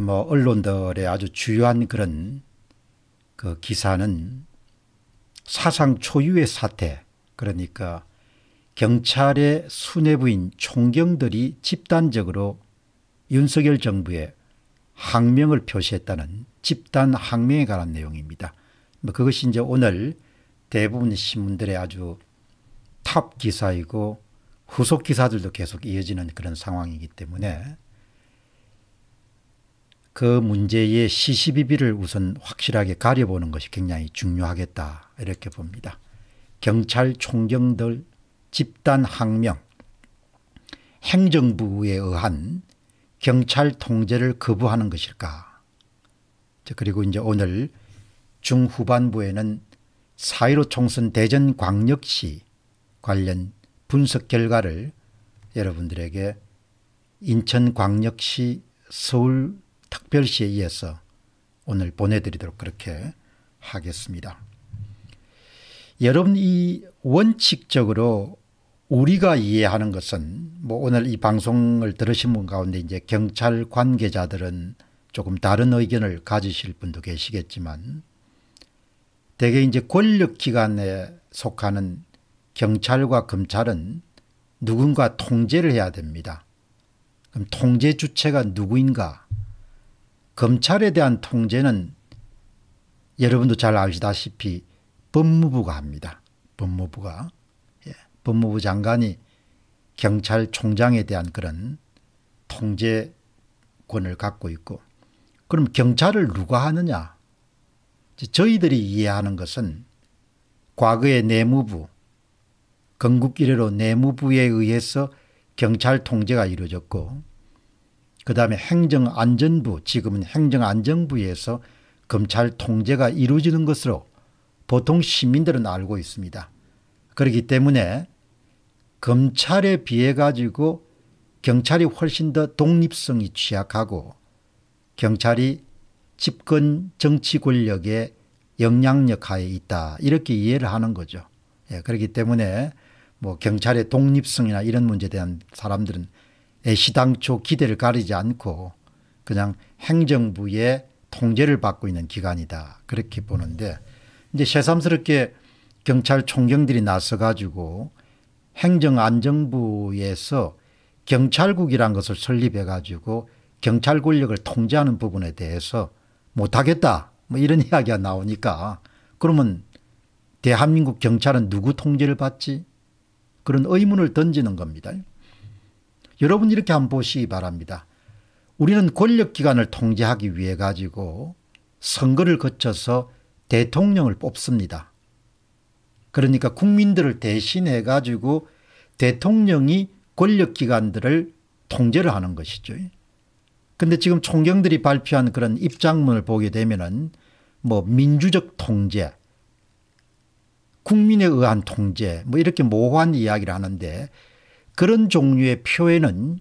뭐 언론들의 아주 주요한 그런 그 기사는 사상 초유의 사태 그러니까 경찰의 수뇌부인 총경들이 집단적으로 윤석열 정부에 항명을 표시했다는 집단 항명에 관한 내용입니다. 뭐 그것이 이제 오늘 대부분 신문들의 아주 탑 기사이고 후속 기사들도 계속 이어지는 그런 상황이기 때문에 그 문제의 시시비비를 우선 확실하게 가려보는 것이 굉장히 중요하겠다 이렇게 봅니다. 경찰 총경들 집단 항명 행정부에 의한 경찰 통제를 거부하는 것일까 그리고 이제 오늘 중후반부에는 4.15 총선 대전 광역시 관련 분석 결과를 여러분들에게 인천광역시 서울 특별시에 의해서 오늘 보내드리도록 그렇게 하겠습니다. 여러분 이 원칙적으로 우리가 이해하는 것은 뭐 오늘 이 방송을 들으신 분 가운데 이제 경찰 관계자들은 조금 다른 의견을 가지실 분도 계시겠지만 대개 이제 권력기관에 속하는 경찰과 검찰은 누군가 통제를 해야 됩니다. 그럼 통제 주체가 누구인가? 검찰에 대한 통제는 여러분도 잘 아시다시피 법무부가 합니다. 법무부가. 예. 법무부 장관이 경찰총장에 대한 그런 통제권을 갖고 있고 그럼 경찰을 누가 하느냐? 저희들이 이해하는 것은 과거의 내무부 건국 이래로 내무부에 의해서 경찰 통제가 이루어졌고 그 다음에 행정안전부 지금은 행정안전부에서 검찰 통제가 이루어지는 것으로 보통 시민들은 알고 있습니다. 그렇기 때문에 검찰에 비해 가지고 경찰이 훨씬 더 독립성이 취약하고 경찰이 집권 정치 권력의 영향력 하에 있다 이렇게 이해를 하는 거죠. 예, 그렇기 때문에 뭐 경찰의 독립성이나 이런 문제에 대한 사람들은 애시당초 기대를 가리지 않고 그냥 행정부의 통제를 받고 있는 기관이다 그렇게 보는데 이제 새삼스럽게 경찰 총경들이 나서 가지고 행정안정부에서 경찰국이란 것을 설립해 가지고 경찰 권력을 통제하는 부분에 대해서 못하겠다 뭐 이런 이야기가 나오니까 그러면 대한민국 경찰은 누구 통제를 받지? 그런 의문을 던지는 겁니다. 여러분 이렇게 한번 보시기 바랍니다. 우리는 권력기관을 통제하기 위해 가지고 선거를 거쳐서 대통령을 뽑습니다. 그러니까 국민들을 대신해 가지고 대통령이 권력기관들을 통제를 하는 것이죠. 근데 지금 총경들이 발표한 그런 입장문을 보게 되면은 뭐 민주적 통제, 국민에 의한 통제 뭐 이렇게 모호한 이야기를 하는데 그런 종류의 표현은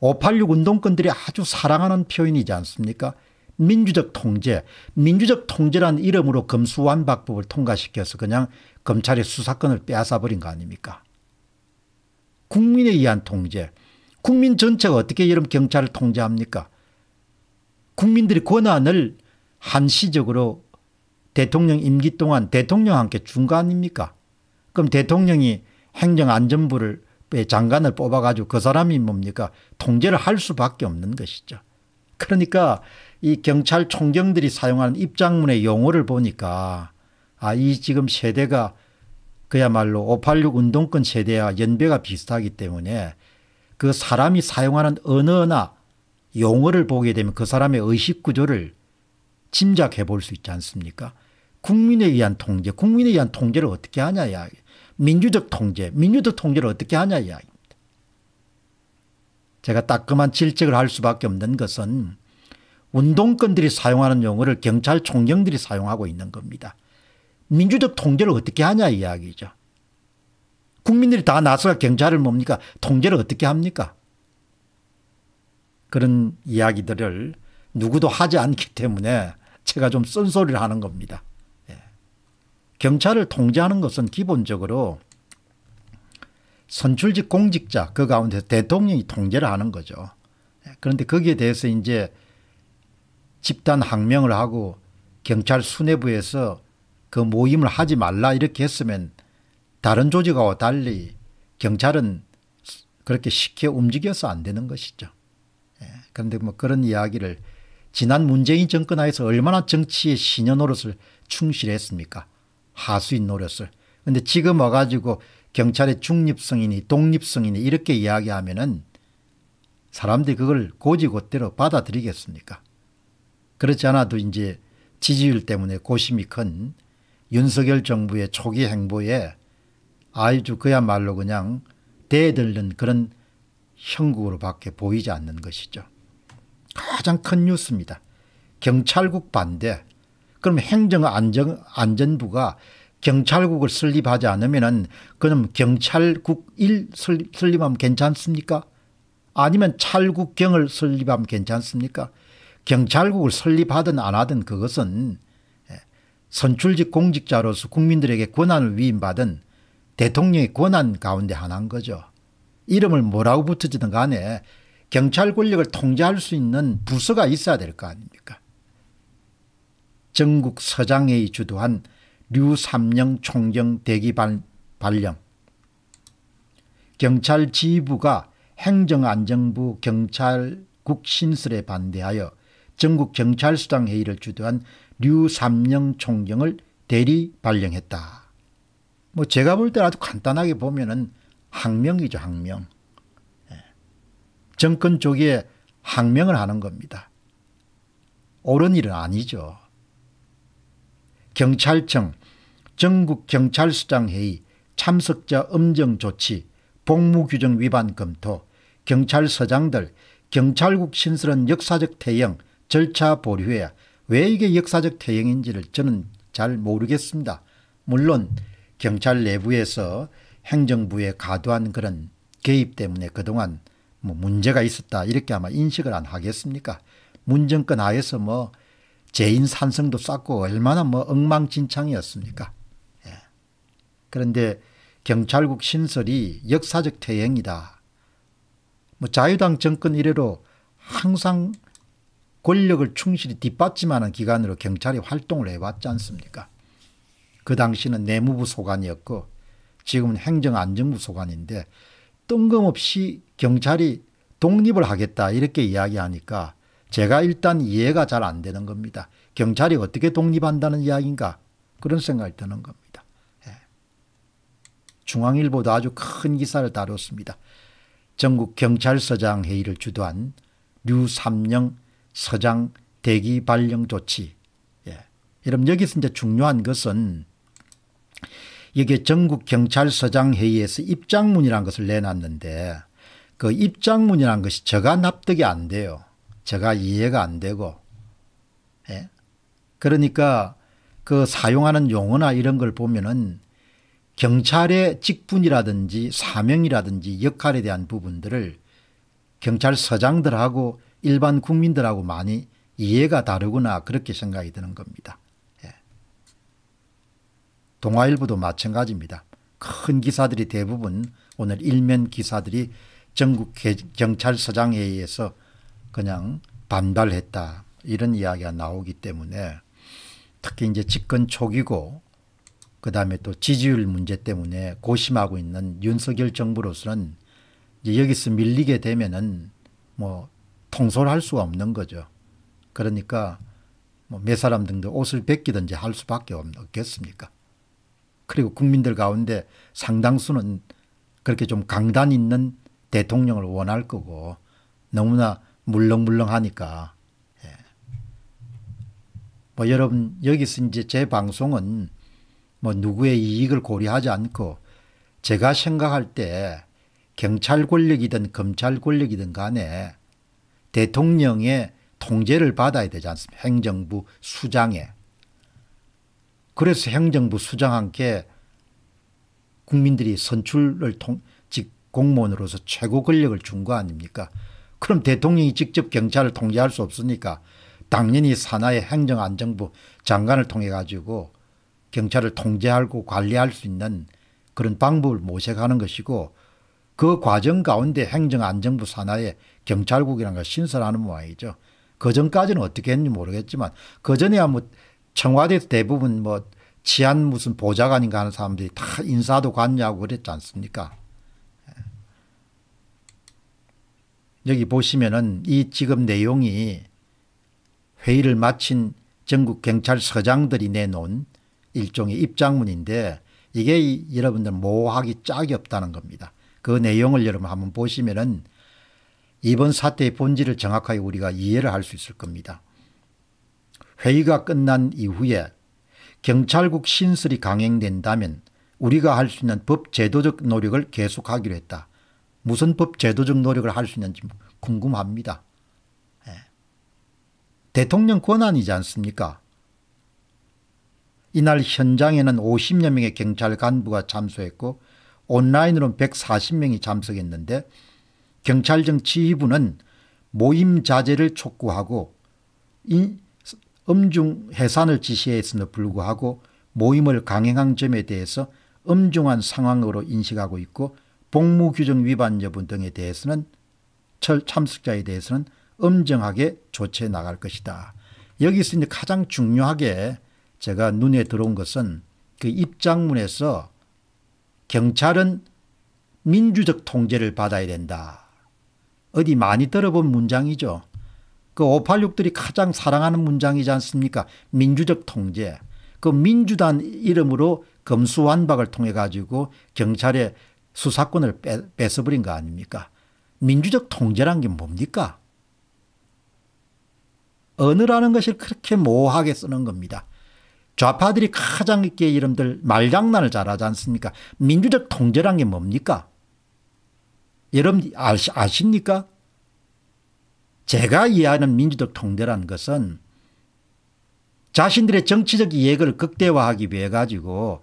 586 운동권들이 아주 사랑하는 표현이지 않습니까? 민주적 통제, 민주적 통제란 이름으로 검수완박법을 통과시켜서 그냥 검찰의 수사권을 빼앗아버린 거 아닙니까? 국민에 의한 통제, 국민 전체가 어떻게 이런 경찰을 통제합니까? 국민들이 권한을 한시적으로 대통령 임기 동안 대통령 함께 준거 아닙니까? 그럼 대통령이 행정안전부를 장관을 뽑아가지고 그 사람이 뭡니까? 통제를 할 수밖에 없는 것이죠. 그러니까 이 경찰 총경들이 사용하는 입장문의 용어를 보니까 아, 이 지금 세대가 그야말로 586 운동권 세대와 연배가 비슷하기 때문에 그 사람이 사용하는 언어나 용어를 보게 되면 그 사람의 의식 구조를 짐작해 볼 수 있지 않습니까? 국민에 의한 통제, 국민에 의한 통제를 어떻게 하냐 이야기. 민주적 통제, 민주적 통제를 어떻게 하냐 이야기입니다. 제가 따끔한 질책을 할 수밖에 없는 것은 운동권들이 사용하는 용어를 경찰 총경들이 사용하고 있는 겁니다. 민주적 통제를 어떻게 하냐 이야기죠. 국민들이 다 나서가 경찰을 뭡니까? 통제를 어떻게 합니까? 그런 이야기들을 누구도 하지 않기 때문에 제가 좀 쓴소리를 하는 겁니다. 예. 경찰을 통제하는 것은 기본적으로 선출직 공직자 그 가운데 대통령이 통제를 하는 거죠. 예. 그런데 거기에 대해서 이제 집단 항명을 하고 경찰 수뇌부에서 그 모임을 하지 말라 이렇게 했으면 다른 조직하고 달리 경찰은 그렇게 쉽게 움직여서 안 되는 것이죠. 예. 그런데 뭐 그런 이야기를 지난 문재인 정권 하에서 얼마나 정치의 신여 노릇을 충실했습니까? 하수인 노릇을. 근데 지금 와가지고 경찰의 중립성이니 독립성이니 이렇게 이야기하면은 사람들이 그걸 고지고대로 받아들이겠습니까? 그렇지 않아도 이제 지지율 때문에 고심이 큰 윤석열 정부의 초기 행보에 아주 그야말로 그냥 대들는 그런 형국으로밖에 보이지 않는 것이죠. 가장 큰 뉴스입니다. 경찰국 반대. 그럼 행정안전부가 경찰국을 설립하지 않으면 그럼 경찰국 1 설립하면 괜찮습니까? 아니면 찰국경을 설립하면 괜찮습니까? 경찰국을 설립하든 안 하든 그것은 예, 선출직 공직자로서 국민들에게 권한을 위임받은 대통령의 권한 가운데 하나인 거죠. 이름을 뭐라고 붙여지든 간에 경찰 권력을 통제할 수 있는 부서가 있어야 될 거 아닙니까 전국 서장회의 주도한 류삼영 총경 대기 발령 경찰 지휘부가 행정안전부 경찰국 신설에 반대하여 전국 경찰수장 회의를 주도한 류삼영 총경을 대리 발령했다. 뭐 제가 볼때 아주 간단하게 보면은 항명이죠 항명. 예. 정권 쪽에 항명을 하는 겁니다. 옳은 일은 아니죠. 경찰청 전국경찰수장회의 참석자 음정 조치 복무규정 위반 검토 경찰서장들 경찰국 신설은 역사적 태형 절차 보류해 왜 이게 역사적 태형인지를 저는 잘 모르겠습니다. 물론 경찰 내부에서 행정부의 과도한 그런 개입 때문에 그동안 뭐 문제가 있었다 이렇게 아마 인식을 안 하겠습니까 문정권 하에서 뭐 재인 산성도 쌓고 얼마나 뭐 엉망진창이었습니까? 예. 그런데 경찰국 신설이 역사적 태행이다. 뭐 자유당 정권 이래로 항상 권력을 충실히 뒷받침하는 기관으로 경찰이 활동을 해왔지 않습니까? 그 당시는 내무부 소관이었고 지금은 행정안전부 소관인데 뜬금없이 경찰이 독립을 하겠다 이렇게 이야기하니까 제가 일단 이해가 잘 안 되는 겁니다. 경찰이 어떻게 독립한다는 이야기인가 그런 생각이 드는 겁니다. 예. 중앙일보도 아주 큰 기사를 다뤘습니다. 전국 경찰서장 회의를 주도한 류삼영 서장 대기 발령 조치. 예. 여러분 여기서 이제 중요한 것은 이게 전국 경찰서장 회의에서 입장문이라는 것을 내놨는데 그 입장문이라는 것이 저가 납득이 안 돼요. 저가 이해가 안 되고 예? 그러니까 그 사용하는 용어나 이런 걸 보면은 경찰의 직분이라든지 사명이라든지 역할에 대한 부분들을 경찰서장들하고 일반 국민들하고 많이 이해가 다르구나 그렇게 생각이 드는 겁니다. 동아일보도 마찬가지입니다. 큰 기사들이 대부분 오늘 일면 기사들이 전국 경찰서장에 의해서 그냥 반발했다 이런 이야기가 나오기 때문에 특히 이제 집권 초기고 그 다음에 또 지지율 문제 때문에 고심하고 있는 윤석열 정부로서는 이제 여기서 밀리게 되면은 뭐 통솔할 수가 없는 거죠. 그러니까 뭐몇 사람 등도 옷을 벗기든지 할 수밖에 없겠습니까? 그리고 국민들 가운데 상당수는 그렇게 좀 강단 있는 대통령을 원할 거고 너무나 물렁물렁하니까 예. 뭐 여러분 여기서 이제 제 방송은 뭐 누구의 이익을 고려하지 않고 제가 생각할 때 경찰 권력이든 검찰 권력이든 간에 대통령의 통제를 받아야 되지 않습니까 행정부 수장에 그래서 행정부 수장한테 국민들이 선출을 통, 직 공무원으로서 최고 권력을 준 거 아닙니까? 그럼 대통령이 직접 경찰을 통제할 수 없으니까 당연히 산하의 행정안정부 장관을 통해 가지고 경찰을 통제하고 관리할 수 있는 그런 방법을 모색하는 것이고 그 과정 가운데 행정안정부 산하의 경찰국이라는 걸 신설하는 모양이죠. 그 전까지는 어떻게 했는지 모르겠지만 그 전에야 뭐 청와대에서 대부분 뭐 치안 무슨 보좌관인가 하는 사람들이 다 인사도 갔냐고 그랬지 않습니까? 여기 보시면은 이 지금 내용이 회의를 마친 전국 경찰서장들이 내놓은 일종의 입장문인데 이게 여러분들 모호하기 짝이 없다는 겁니다. 그 내용을 여러분 한번 보시면은 이번 사태의 본질을 정확하게 우리가 이해를 할 수 있을 겁니다. 회의가 끝난 이후에 경찰국 신설이 강행된다면 우리가 할 수 있는 법 제도적 노력을 계속하기로 했다. 무슨 법 제도적 노력을 할 수 있는지 궁금합니다. 예. 대통령 권한이지 않습니까? 이날 현장에는 50여 명의 경찰 간부가 참석했고 온라인으로 140명이 참석했는데 경찰청 지휘부는 모임 자제를 촉구하고 엄중 해산을 지시했음에도 불구하고 모임을 강행한 점에 대해서 엄중한 상황으로 인식하고 있고 복무 규정 위반 여부 등에 대해서는 철 참석자에 대해서는 엄정하게 조치해 나갈 것이다. 여기서 이제 가장 중요하게 제가 눈에 들어온 것은 그 입장문에서 경찰은 민주적 통제를 받아야 된다. 어디 많이 들어본 문장이죠. 그 586들이 가장 사랑하는 문장이지 않습니까? 민주적 통제. 그 민주단 이름으로 검수완박을 통해 가지고 경찰의 수사권을 뺏, 뺏어버린 거 아닙니까? 민주적 통제란 게 뭡니까? 언어라는 것을 그렇게 모호하게 쓰는 겁니다. 좌파들이 가장 있게 이름들 말장난을 잘하지 않습니까? 민주적 통제란 게 뭡니까? 여러분 아시, 아십니까? 제가 이해하는 민주적 통제라는 것은 자신들의 정치적 이익을 극대화하기 위해 가지고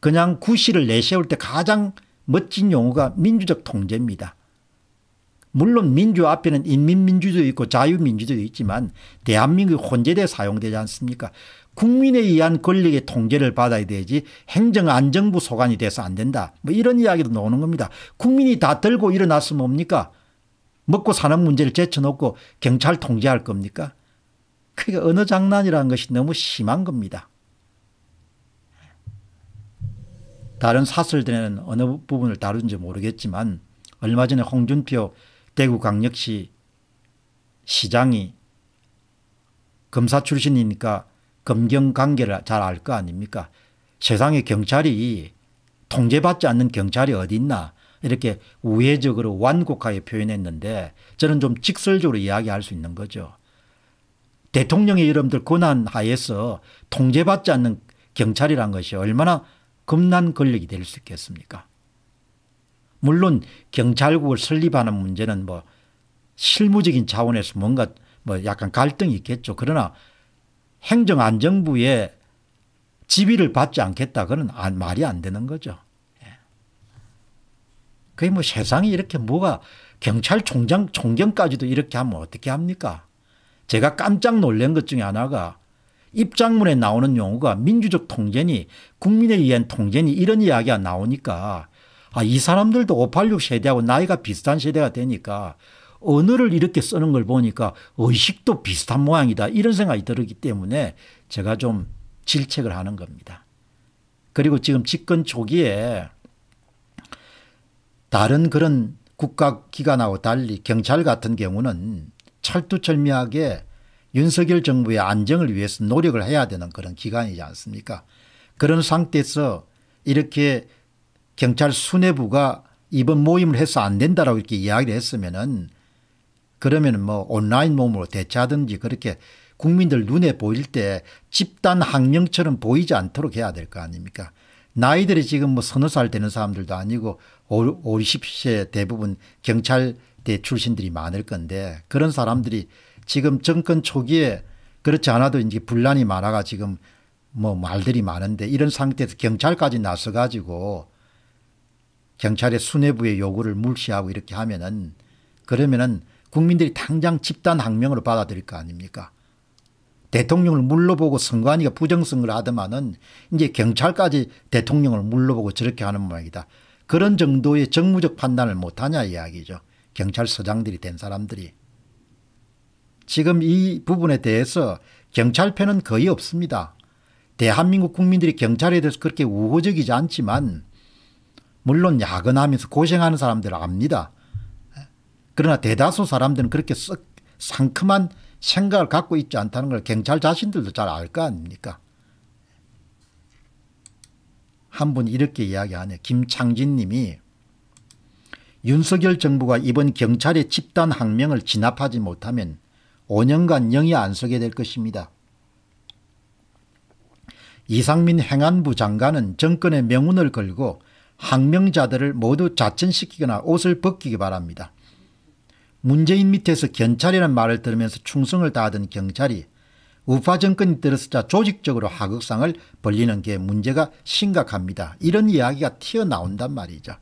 그냥 구실을 내세울 때 가장 멋진 용어가 민주적 통제입니다. 물론 민주 앞에는 인민민주도 있고 자유민주도 있지만 대한민국이 혼재돼 사용되지 않습니까 국민에 의한 권력의 통제를 받아야 되지 행정안정부 소관이 돼서 안 된다. 뭐 이런 이야기도 나오는 겁니다. 국민이 다 들고 일어났으면 뭡니까? 먹고 사는 문제를 제쳐놓고 경찰 통제할 겁니까? 그러니까 장난이라는 것이 너무 심한 겁니다. 다른 사설들에는 어느 부분을 다룬지 모르겠지만 얼마 전에 홍준표 대구광역시 시장이 검사 출신이니까 검경 관계를 잘 알 거 아닙니까? 세상에 경찰이 통제받지 않는 경찰이 어디 있나 이렇게 우회적으로 완곡하게 표현했는데 저는 좀 직설적으로 이야기할 수 있는 거죠. 대통령의 여러분들 권한 하에서 통제받지 않는 경찰이란 것이 얼마나 겁난 권력이 될 수 있겠습니까? 물론 경찰국을 설립하는 문제는 뭐 실무적인 차원에서 뭔가 뭐 약간 갈등이 있겠죠. 그러나 행정안정부의 지위를 받지 않겠다. 그건 말이 안 되는 거죠. 예. 그게 뭐 세상에 이렇게 뭐가 경찰총장 총경까지도 이렇게 하면 어떻게 합니까? 제가 깜짝 놀란 것 중에 하나가 입장문에 나오는 용어가 민주적 통제니 국민에 의한 통제니 이런 이야기가 나오니까 아, 이 사람들도 586 세대하고 나이가 비슷한 세대가 되니까 언어를 이렇게 쓰는 걸 보니까 의식도 비슷한 모양이다 이런 생각이 들었기 때문에 제가 좀 질책을 하는 겁니다. 그리고 지금 집권 초기에 다른 그런 국가기관하고 달리 경찰 같은 경우는 철두철미하게 윤석열 정부의 안정을 위해서 노력을 해야 되는 그런 기관이지 않습니까? 그런 상태에서 이렇게 경찰 수뇌부가 이번 모임을 해서 안 된다라고 이렇게 이야기를 했으면은 그러면 뭐 온라인 모임으로 대처하든지 그렇게 국민들 눈에 보일 때 집단 항명처럼 보이지 않도록 해야 될 거 아닙니까? 나이들이 지금 뭐 서너 살 되는 사람들도 아니고 5, 50세 대부분 경찰대 출신들이 많을 건데 그런 사람들이 지금 정권 초기에 그렇지 않아도 이제 분란이 많아가 지금 뭐 말들이 많은데 이런 상태에서 경찰까지 나서 가지고 경찰의 수뇌부의 요구를 물시하고 이렇게 하면은 그러면은 국민들이 당장 집단 항명으로 받아들일 거 아닙니까? 대통령을 물러보고 선관위가 부정선거를 하더만은 이제 경찰까지 대통령을 물러보고 저렇게 하는 모양이다. 그런 정도의 정무적 판단을 못하냐 이야기죠. 경찰서장들이 된 사람들이. 지금 이 부분에 대해서 경찰편은 거의 없습니다. 대한민국 국민들이 경찰에 대해서 그렇게 우호적이지 않지만 물론 야근하면서 고생하는 사람들 압니다. 그러나 대다수 사람들은 그렇게 썩 상큼한 생각을 갖고 있지 않다는 걸 경찰 자신들도 잘 알 거 아닙니까? 한 분 이렇게 이야기하네. 김창진 님이 윤석열 정부가 이번 경찰의 집단 항명을 진압하지 못하면 5년간 영이 안 서게 될 것입니다. 이상민 행안부 장관은 정권의 명운을 걸고 항명자들을 모두 자천시키거나 옷을 벗기기 바랍니다. 문재인 밑에서 경찰이라는 말을 들으면서 충성을 다하던 경찰이 우파 정권이 들어서자 조직적으로 하극상을 벌리는 게 문제가 심각합니다. 이런 이야기가 튀어나온단 말이죠.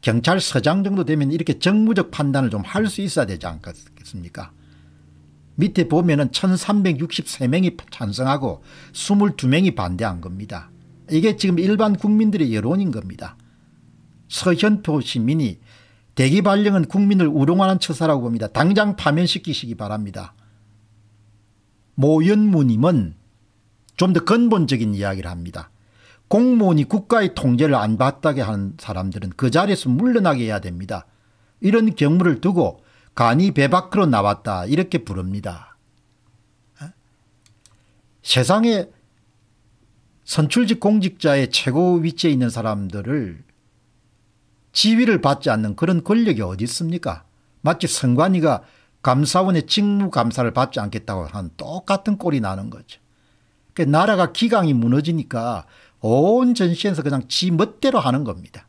경찰서장 정도 되면 이렇게 정무적 판단을 좀 할 수 있어야 되지 않겠습니까 밑에 보면은 1363명이 찬성하고 22명이 반대한 겁니다. 이게 지금 일반 국민들의 여론인 겁니다. 서현표 시민이 대기 발령은 국민을 우롱하는 처사라고 봅니다. 당장 파면시키시기 바랍니다. 모연무님은 좀 더 근본적인 이야기를 합니다. 공무원이 국가의 통제를 안 받게 하는 사람들은 그 자리에서 물러나게 해야 됩니다. 이런 경우를 두고 간이 배 밖으로 나왔다 이렇게 부릅니다. 어? 세상에 선출직 공직자의 최고 위치에 있는 사람들을 지위를 받지 않는 그런 권력이 어디 있습니까 마치 선관위가 감사원의 직무감사를 받지 않겠다고 하는 똑같은 꼴이 나는 거죠. 그러니까 나라가 기강이 무너지니까 온 전시에서 그냥 지 멋대로 하는 겁니다.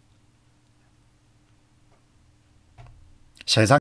세상